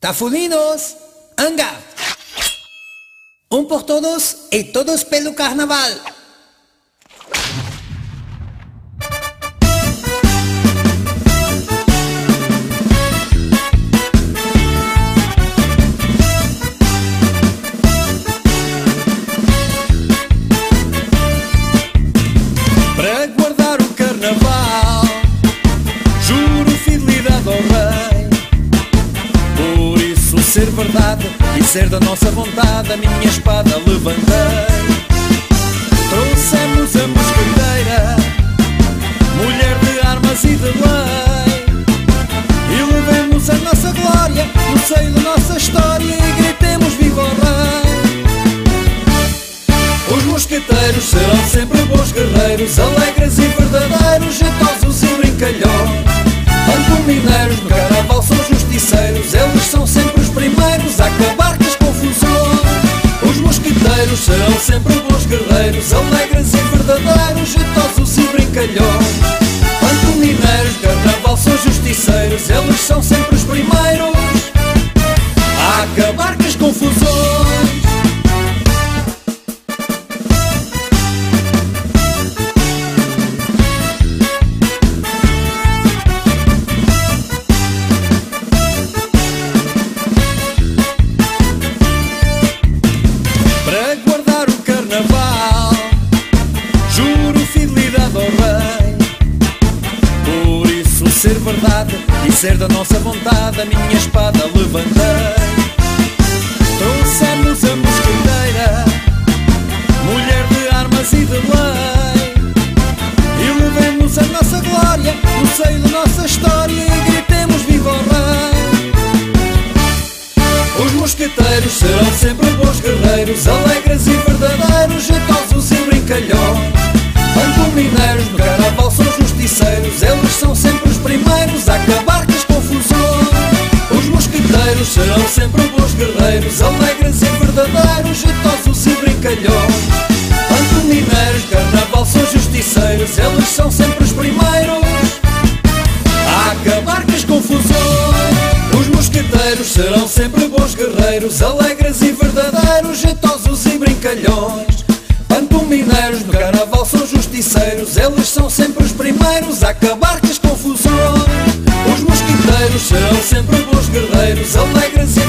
Tá fudidos? Anga! Um por todos e todos pelo carnaval! Ser verdade e ser da nossa vontade, a minha espada levantei. Trouxemos a mosqueteira, mulher de armas e de lei. E levemos a nossa glória no seio da nossa história e gritemos viva o rei. Os mosqueteiros serão sempre bons guerreiros, alegres e verdadeiros, jeitosos serão sempre bons guerreiros, alegres e verdadeiros, jeitosos e brincalhões. Tanto mineiros carnaval são justiceiros, eles ser da nossa vontade, a minha espada levantei. Trouxemos a mosqueteira, mulher de armas e de lei. E levemos a nossa glória no seio da nossa história e gritemos viva o rei. Os mosqueteiros serão serão sempre bons guerreiros, alegres e verdadeiros, jeitosos e brincalhões. Tanto mineiros carnaval são justiceiros, eles são sempre os primeiros a acabar com as confusões. Os mosqueteiros serão sempre bons guerreiros, alegres e verdadeiros, jeitosos e brincalhões. Tanto mineiros no carnaval são justiceiros, eles são sempre os primeiros a acabar com as confusões. Os mosqueteiros serão sempre bons guerreiros, alegres e